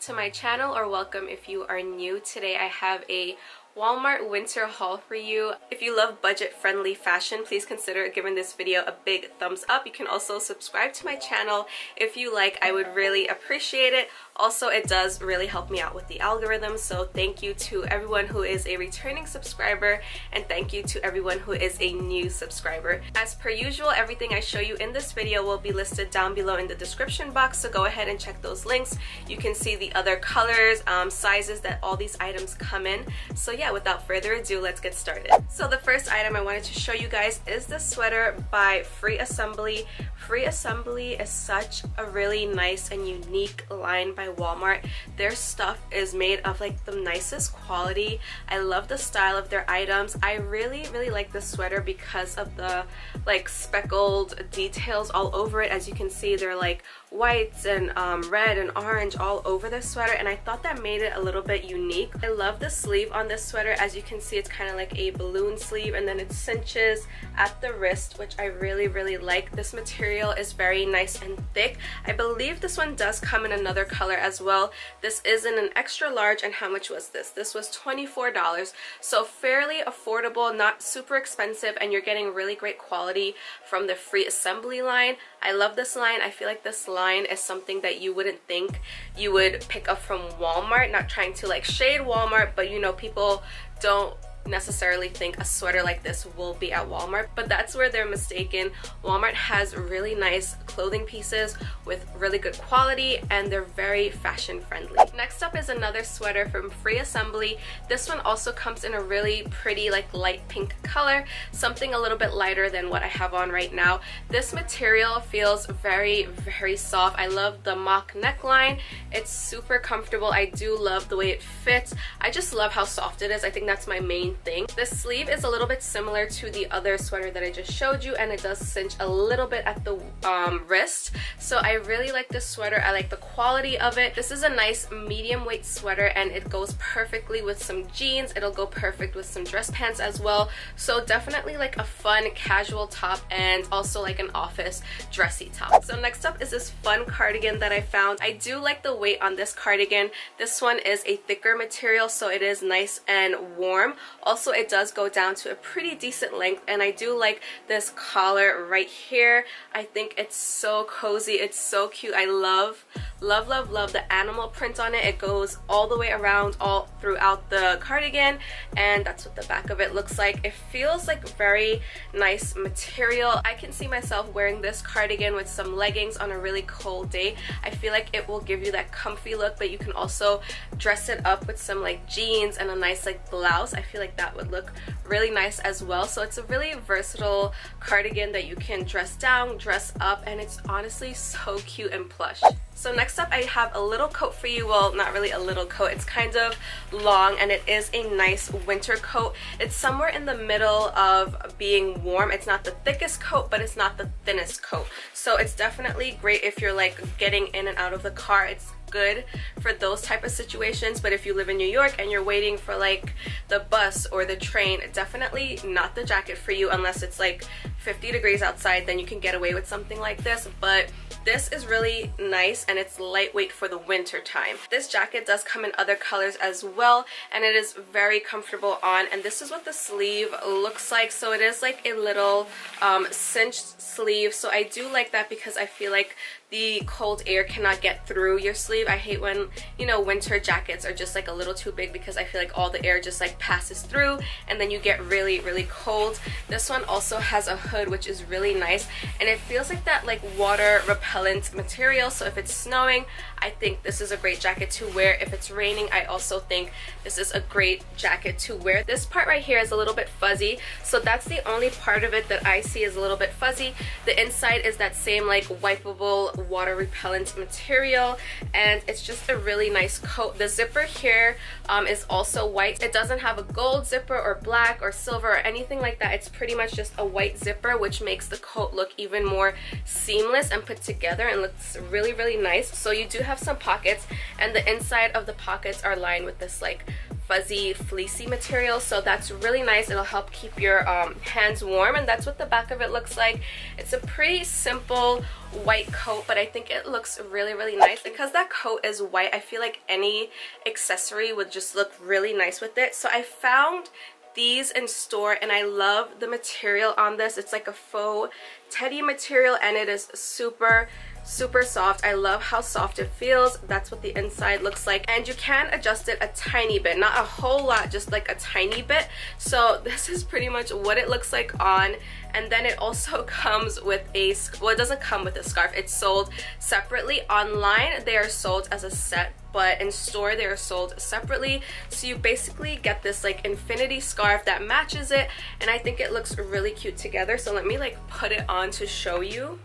to my channel or welcome if you are new. Today I have a Walmart winter haul for you. If you love budget-friendly fashion, please consider giving this video a big thumbs up. You can also subscribe to my channel if you like. I would really appreciate it. Also, it does really help me out with the algorithm, so thank you to everyone who is a returning subscriber and thank you to everyone who is a new subscriber. As per usual, everything I show you in this video will be listed down below in the description box, so go ahead and check those links. You can see the other colors, um, sizes that all these items come in. So yeah, without further ado, let's get started. So the first item I wanted to show you guys is the sweater by Free Assembly. Free Assembly is such a really nice and unique line by Walmart. Their stuff is made of like the nicest quality. I love the style of their items. I really, really like this sweater because of the like speckled details all over it. As you can see, they're like whites and um, red and orange all over this sweater and I thought that made it a little bit unique. I love the sleeve on this sweater. As you can see, it's kind of like a balloon sleeve and then it cinches at the wrist, which I really, really like. This material is very nice and thick. I believe this one does come in another color as well. This is in an extra large and how much was this? This was $24. So fairly affordable, not super expensive and you're getting really great quality from the free assembly line. I love this line. I feel like this line is something that you wouldn't think you would pick up from Walmart. Not trying to like shade Walmart, but you know, people don't necessarily think a sweater like this will be at Walmart, but that's where they're mistaken. Walmart has really nice clothing pieces with really good quality and they're very fashion friendly. Next up is another sweater from Free Assembly. This one also comes in a really pretty like light pink color, something a little bit lighter than what I have on right now. This material feels very, very soft. I love the mock neckline. It's super comfortable. I do love the way it fits. I just love how soft it is. I think that's my main thing. The sleeve is a little bit similar to the other sweater that I just showed you and it does cinch a little bit at the um, wrist. So I really like this sweater. I like the quality of it. This is a nice medium weight sweater and it goes perfectly with some jeans. It'll go perfect with some dress pants as well. So definitely like a fun casual top and also like an office dressy top. So next up is this fun cardigan that I found. I do like the weight on this cardigan. This one is a thicker material so it is nice and warm also, it does go down to a pretty decent length and I do like this collar right here. I think it's so cozy. It's so cute. I love, love, love, love the animal print on it. It goes all the way around all throughout the cardigan and that's what the back of it looks like. It feels like very nice material. I can see myself wearing this cardigan with some leggings on a really cold day. I feel like it will give you that comfy look but you can also dress it up with some like jeans and a nice like blouse. I feel like like that would look really nice as well. So it's a really versatile cardigan that you can dress down, dress up, and it's honestly so cute and plush. So next up I have a little coat for you. Well, not really a little coat. It's kind of long and it is a nice winter coat. It's somewhere in the middle of being warm. It's not the thickest coat, but it's not the thinnest coat. So it's definitely great if you're like getting in and out of the car. It's good for those type of situations but if you live in New York and you're waiting for like the bus or the train definitely not the jacket for you unless it's like 50 degrees outside then you can get away with something like this but this is really nice and it's lightweight for the winter time. This jacket does come in other colors as well and it is very comfortable on and this is what the sleeve looks like. So it is like a little um, cinched sleeve so I do like that because I feel like the cold air cannot get through your sleeve. I hate when, you know, winter jackets are just like a little too big because I feel like all the air just like passes through and then you get really, really cold. This one also has a hood which is really nice and it feels like that like water repellent material. So if it's snowing, I think this is a great jacket to wear. If it's raining, I also think this is a great jacket to wear. This part right here is a little bit fuzzy. So that's the only part of it that I see is a little bit fuzzy. The inside is that same like wipeable water repellent material and it's just a really nice coat. The zipper here um, is also white. It doesn't have a gold zipper or black or silver or anything like that. It's pretty much just a white zipper which makes the coat look even more seamless and put together and looks really really nice. So you do have some pockets and the inside of the pockets are lined with this like fuzzy fleecy material so that's really nice. It'll help keep your um, hands warm and that's what the back of it looks like. It's a pretty simple white coat but I think it looks really really nice. Because that coat is white I feel like any accessory would just look really nice with it. So I found these in store and I love the material on this. It's like a faux teddy material and it is super super soft. I love how soft it feels. That's what the inside looks like. And you can adjust it a tiny bit not a whole lot just like a tiny bit. So this is pretty much what it looks like on and then it also comes with a well it doesn't come with a scarf. It's sold separately online. They are sold as a set but in store they are sold separately. So you basically get this like infinity scarf that matches it and I think it looks really cute together. So let me like put it on to show you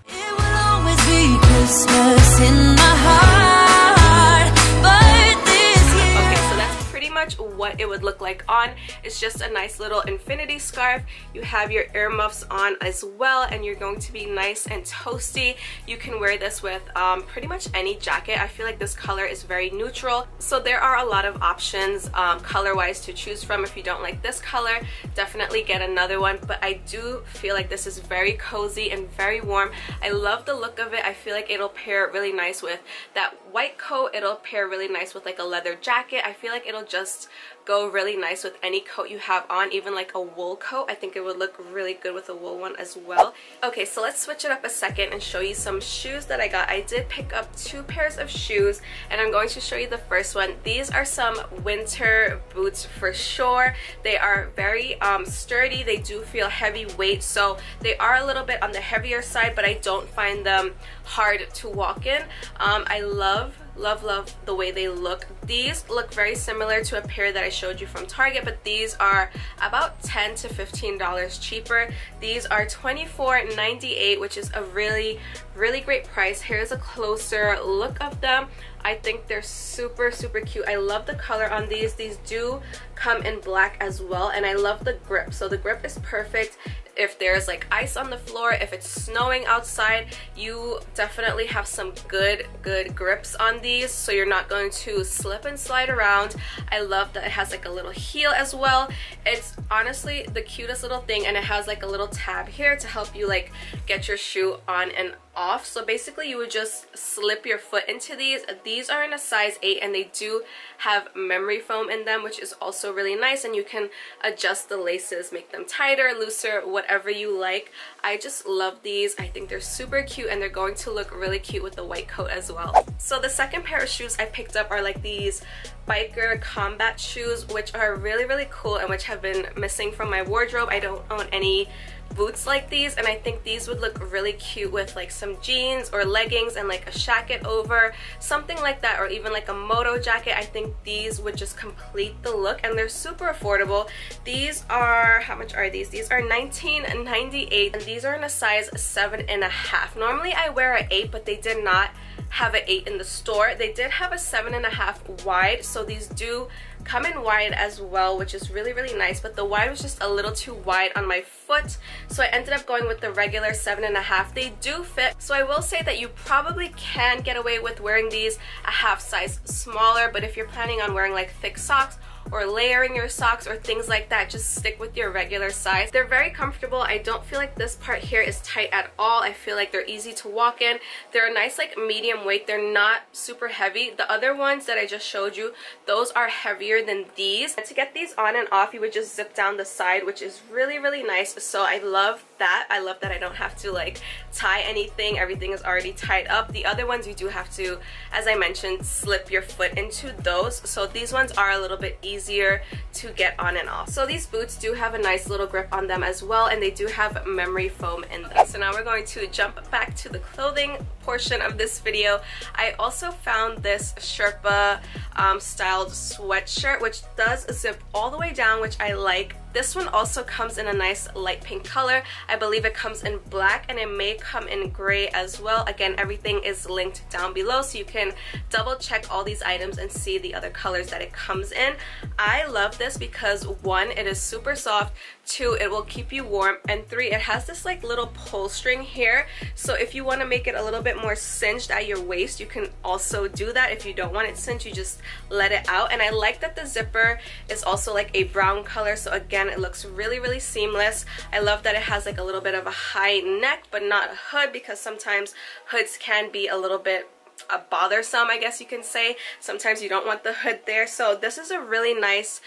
what it would look like on. It's just a nice little infinity scarf. You have your earmuffs on as well and you're going to be nice and toasty. You can wear this with um, pretty much any jacket. I feel like this color is very neutral. So there are a lot of options um, color-wise to choose from. If you don't like this color, definitely get another one. But I do feel like this is very cozy and very warm. I love the look of it. I feel like it'll pair really nice with that white coat. It'll pair really nice with like a leather jacket. I feel like it'll just just go really nice with any coat you have on, even like a wool coat. I think it would look really good with a wool one as well. Okay, so let's switch it up a second and show you some shoes that I got. I did pick up two pairs of shoes and I'm going to show you the first one. These are some winter boots for sure. They are very um, sturdy. They do feel heavyweight, so they are a little bit on the heavier side, but I don't find them hard to walk in. Um, I love love love the way they look. These look very similar to a pair that I showed you from Target but these are about 10 to 15 dollars cheaper. These are 24.98 which is a really really great price. Here's a closer look of them. I think they're super super cute. I love the color on these. These do come in black as well and I love the grip. So the grip is perfect if there's like ice on the floor, if it's snowing outside, you definitely have some good, good grips on these so you're not going to slip and slide around. I love that it has like a little heel as well. It's honestly the cutest little thing and it has like a little tab here to help you like get your shoe on and off. So basically you would just slip your foot into these. These are in a size 8 and they do have memory foam in them which is also really nice and you can adjust the laces make them tighter looser whatever you like. I just love these. I think they're super cute and they're going to look really cute with the white coat as well. So the second pair of shoes I picked up are like these biker combat shoes which are really really cool and which have been missing from my wardrobe. I don't own any boots like these and I think these would look really cute with like some jeans or leggings and like a jacket over. Something like that or even like a moto jacket I think these would just complete the look and they're super affordable. These are how much are these? These are 19.98 and these are in a size seven and a half. Normally I wear an eight but they did not have an 8 in the store. They did have a 7.5 wide, so these do come in wide as well, which is really, really nice. But the wide was just a little too wide on my foot, so I ended up going with the regular 7.5. They do fit, so I will say that you probably can get away with wearing these a half size smaller, but if you're planning on wearing like thick socks or layering your socks or things like that, just stick with your regular size. They're very comfortable. I don't feel like this part here is tight at all. I feel like they're easy to walk in. They're a nice like medium weight. They're not super heavy. The other ones that I just showed you, those are heavier than these. And to get these on and off, you would just zip down the side, which is really, really nice. So I love that. I love that I don't have to like tie anything. Everything is already tied up. The other ones you do have to, as I mentioned, slip your foot into those. So these ones are a little bit easier to get on and off. So these boots do have a nice little grip on them as well and they do have memory foam in them. So now we're going to jump back to the clothing portion of this video. I also found this Sherpa um, styled sweatshirt which does zip all the way down which I like this one also comes in a nice light pink color. I believe it comes in black and it may come in gray as well. Again, everything is linked down below so you can double check all these items and see the other colors that it comes in. I love this because one, it is super soft. Two it will keep you warm. And three it has this like little pull string here. So if you want to make it a little bit more cinched at your waist you can also do that. If you don't want it cinched you just let it out. And I like that the zipper is also like a brown color. So again it looks really really seamless. I love that it has like a little bit of a high neck but not a hood because sometimes hoods can be a little bit uh, bothersome I guess you can say. Sometimes you don't want the hood there. So this is a really nice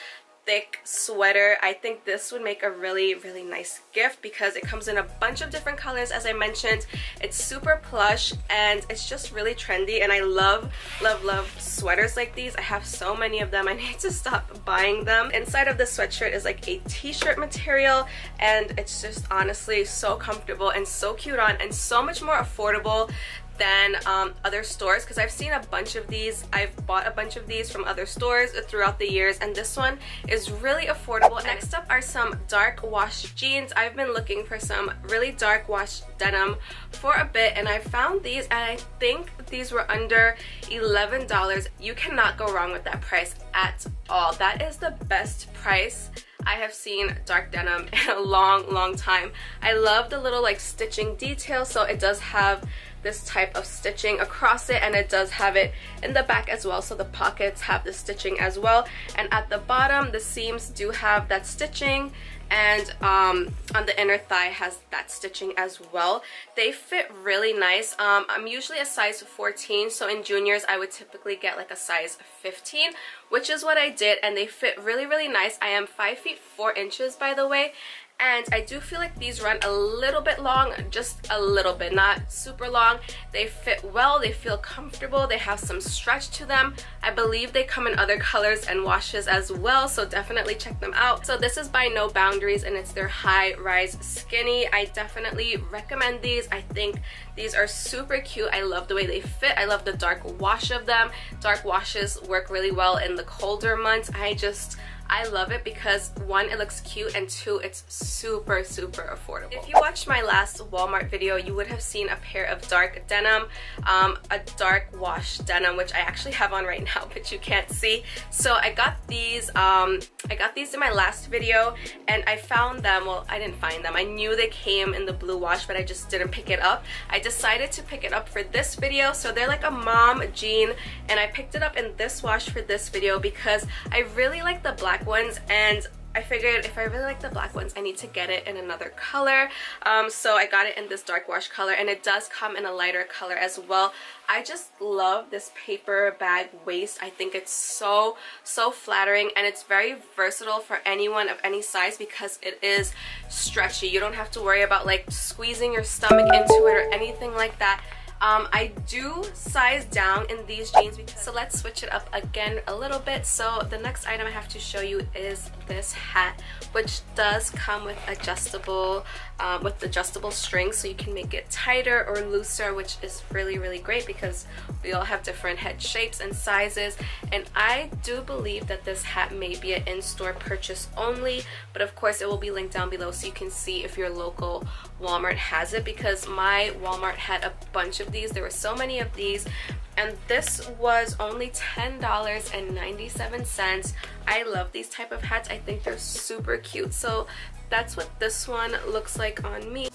thick sweater. I think this would make a really, really nice gift because it comes in a bunch of different colors as I mentioned. It's super plush and it's just really trendy and I love, love, love sweaters like these. I have so many of them. I need to stop buying them. Inside of the sweatshirt is like a t-shirt material and it's just honestly so comfortable and so cute on and so much more affordable than um, other stores because I've seen a bunch of these. I've bought a bunch of these from other stores throughout the years and this one is really affordable. Next up are some dark wash jeans. I've been looking for some really dark wash denim for a bit and I found these and I think these were under $11. You cannot go wrong with that price at all. That is the best price I have seen dark denim in a long, long time. I love the little like stitching detail. So it does have this type of stitching across it and it does have it in the back as well so the pockets have the stitching as well and at the bottom the seams do have that stitching and um, on the inner thigh has that stitching as well. They fit really nice. Um, I'm usually a size 14 so in juniors I would typically get like a size 15 which is what I did and they fit really really nice. I am 5 feet 4 inches by the way and I do feel like these run a little bit long just a little bit not super long. They fit well they feel comfortable they have some stretch to them. I believe they come in other colors and washes as well so definitely check them out. So this is by No Boundaries and it's their high rise skinny. I definitely recommend these. I think these are super cute. I love the way they fit. I love the dark wash of them. Dark washes work really well in the colder months. I just I love it because one, it looks cute and two, it's super, super affordable. If you watched my last Walmart video, you would have seen a pair of dark denim, um, a dark wash denim, which I actually have on right now, but you can't see. So I got these, um, I got these in my last video and I found them, well, I didn't find them. I knew they came in the blue wash, but I just didn't pick it up. I decided to pick it up for this video. So they're like a mom jean and I picked it up in this wash for this video because I really like the black black ones and I figured if I really like the black ones, I need to get it in another color. Um, so I got it in this dark wash color and it does come in a lighter color as well. I just love this paper bag waist. I think it's so, so flattering and it's very versatile for anyone of any size because it is stretchy. You don't have to worry about like squeezing your stomach into it or anything like that. Um, I do size down in these jeans, because, so let's switch it up again a little bit. So the next item I have to show you is this hat, which does come with adjustable, um, with adjustable strings, so you can make it tighter or looser, which is really, really great because we all have different head shapes and sizes. And I do believe that this hat may be an in-store purchase only, but of course it will be linked down below so you can see if your local Walmart has it because my Walmart had a bunch of these. There were so many of these and this was only $10.97. I love these type of hats. I think they're super cute. So that's what this one looks like on me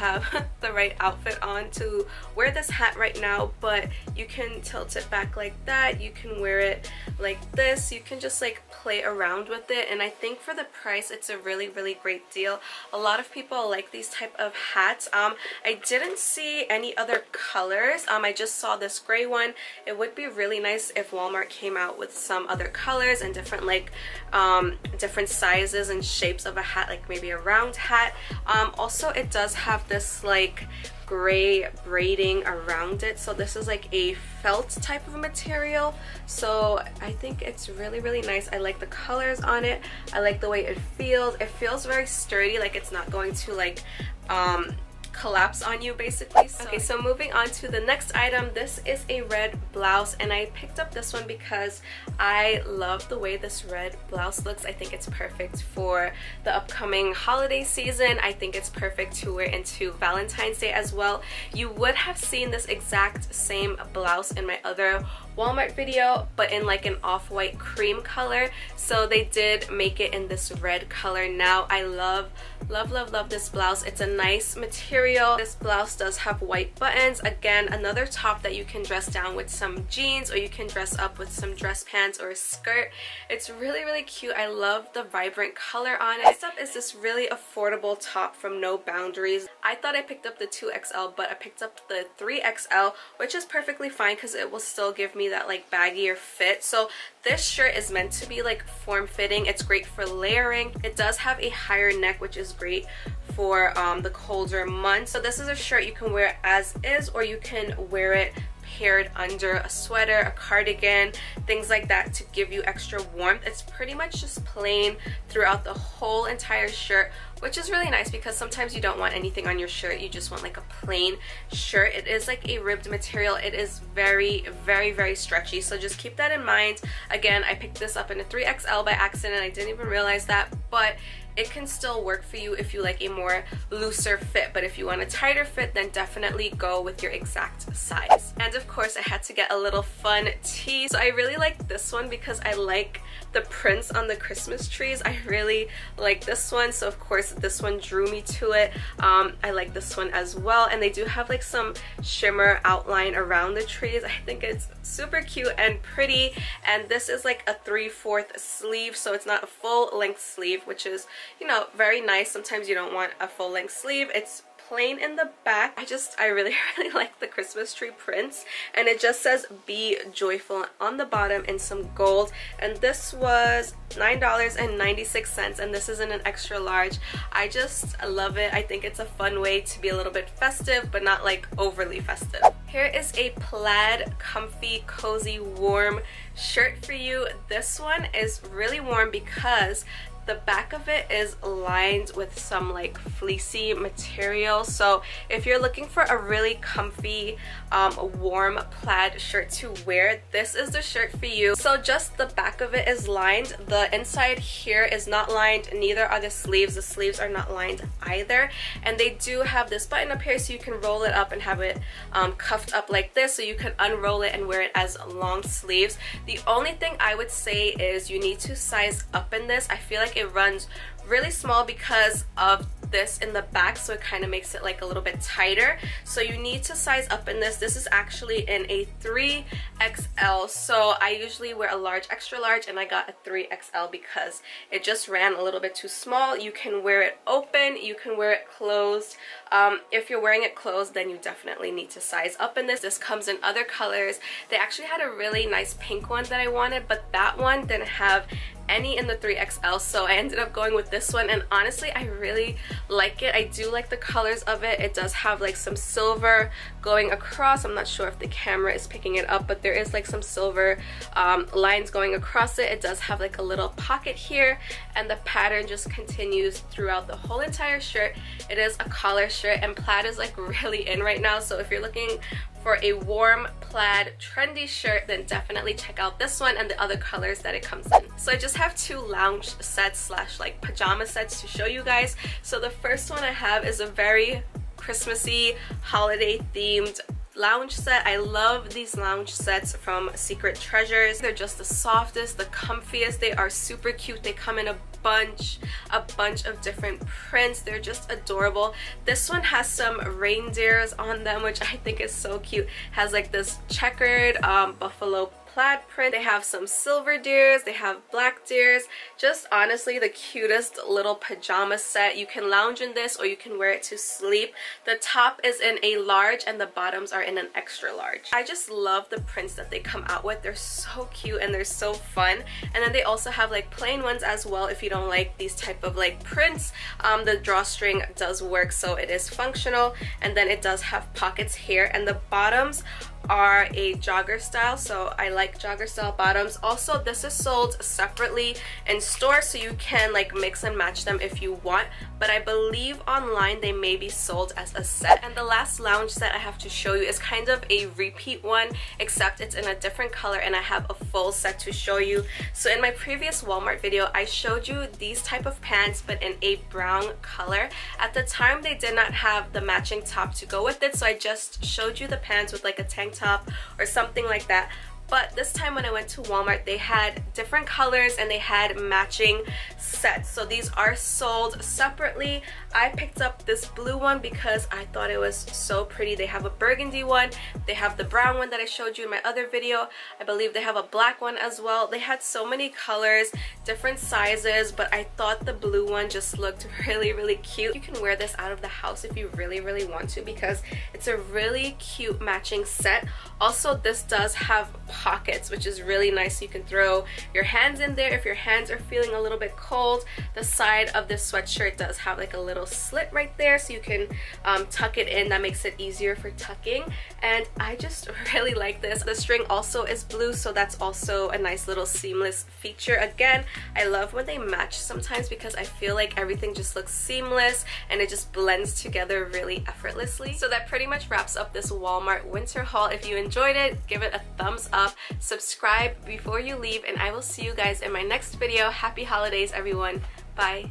have the right outfit on to wear this hat right now but you can tilt it back like that. You can wear it like this. You can just like play around with it and I think for the price it's a really really great deal. A lot of people like these type of hats. Um I didn't see any other colors. Um I just saw this gray one. It would be really nice if Walmart came out with some other colors and different like um different sizes and shapes of a hat like maybe a round hat. Um also it does have this like gray braiding around it. So this is like a felt type of material. So I think it's really really nice. I like the colors on it. I like the way it feels. It feels very sturdy like it's not going to like um collapse on you basically. So, okay, so moving on to the next item. This is a red blouse and I picked up this one because I love the way this red blouse looks. I think it's perfect for the upcoming holiday season. I think it's perfect to wear into Valentine's Day as well. You would have seen this exact same blouse in my other Walmart video, but in like an off-white cream color. So they did make it in this red color. Now I love, love, love, love this blouse. It's a nice material. This blouse does have white buttons. Again, another top that you can dress down with some jeans or you can dress up with some dress pants or a skirt. It's really, really cute. I love the vibrant color on it. Next up is this really affordable top from No Boundaries. I thought I picked up the 2XL, but I picked up the 3XL, which is perfectly fine because it will still give me that like baggier fit. So this shirt is meant to be like form-fitting. It's great for layering. It does have a higher neck, which is great for um, the colder months. So this is a shirt you can wear as is or you can wear it paired under a sweater, a cardigan, things like that to give you extra warmth. It's pretty much just plain throughout the whole entire shirt which is really nice because sometimes you don't want anything on your shirt you just want like a plain shirt. It is like a ribbed material. It is very very very stretchy so just keep that in mind. Again I picked this up in a 3XL by accident I didn't even realize that but it can still work for you if you like a more looser fit but if you want a tighter fit then definitely go with your exact size. And of course I had to get a little fun tee so I really like this one because I like the prints on the Christmas trees. I really like this one so of course this one drew me to it um, I like this one as well and they do have like some shimmer outline around the trees I think it's super cute and pretty and this is like a 3 4th sleeve so it's not a full length sleeve which is you know, very nice. Sometimes you don't want a full length sleeve. It's plain in the back. I just, I really, really like the Christmas tree prints. And it just says be joyful on the bottom in some gold. And this was $9.96 and this is in an extra large. I just love it. I think it's a fun way to be a little bit festive but not like overly festive. Here is a plaid, comfy, cozy, warm shirt for you. This one is really warm because the back of it is lined with some like fleecy material. So if you're looking for a really comfy um, warm plaid shirt to wear this is the shirt for you. So just the back of it is lined. The inside here is not lined. Neither are the sleeves. The sleeves are not lined either. And they do have this button up here so you can roll it up and have it um, cuffed up like this. So you can unroll it and wear it as long sleeves. The only thing I would say is you need to size up in this. I feel like like it runs really small because of this in the back so it kind of makes it like a little bit tighter. So you need to size up in this. This is actually in a 3XL so I usually wear a large extra large and I got a 3XL because it just ran a little bit too small. You can wear it open you can wear it closed. Um, if you're wearing it closed then you definitely need to size up in this. This comes in other colors. They actually had a really nice pink one that I wanted but that one didn't have any in the 3XL so I ended up going with this one and honestly I really like it. I do like the colors of it. It does have like some silver going across. I'm not sure if the camera is picking it up but there is like some silver um, lines going across it. It does have like a little pocket here and the pattern just continues throughout the whole entire shirt. It is a collar shirt and plaid is like really in right now so if you're looking for a warm plaid trendy shirt then definitely check out this one and the other colors that it comes in so i just have two lounge sets slash like pajama sets to show you guys so the first one i have is a very christmassy holiday themed lounge set. I love these lounge sets from Secret Treasures. They're just the softest, the comfiest. They are super cute. They come in a bunch, a bunch of different prints. They're just adorable. This one has some reindeers on them, which I think is so cute. Has like this checkered um, buffalo plaid print. They have some silver deers, they have black deers. Just honestly the cutest little pajama set. You can lounge in this or you can wear it to sleep. The top is in a large and the bottoms are in an extra large. I just love the prints that they come out with. They're so cute and they're so fun. And then they also have like plain ones as well if you don't like these type of like prints. Um, the drawstring does work so it is functional and then it does have pockets here and the bottoms are a jogger style so I like jogger style bottoms. Also this is sold separately in store so you can like mix and match them if you want but I believe online they may be sold as a set. And the last lounge set I have to show you is kind of a repeat one except it's in a different color and I have a full set to show you. So in my previous Walmart video I showed you these type of pants but in a brown color. At the time they did not have the matching top to go with it so I just showed you the pants with like a tank top or something like that but this time when I went to Walmart they had different colors and they had matching sets. So these are sold separately. I picked up this blue one because I thought it was so pretty. They have a burgundy one. They have the brown one that I showed you in my other video. I believe they have a black one as well. They had so many colors different sizes but I thought the blue one just looked really really cute. You can wear this out of the house if you really really want to because it's a really cute matching set. Also this does have pockets which is really nice. You can throw your hands in there. If your hands are feeling a little bit cold the side of this sweatshirt does have like a little slit right there so you can um, tuck it in. That makes it easier for tucking. And I just really like this. The string also is blue so that's also a nice little seamless feature. Again I love when they match sometimes because I feel like everything just looks seamless and it just blends together really effortlessly. So that pretty much wraps up this Walmart winter haul. If you enjoyed it give it a thumbs up subscribe before you leave, and I will see you guys in my next video. Happy holidays, everyone. Bye.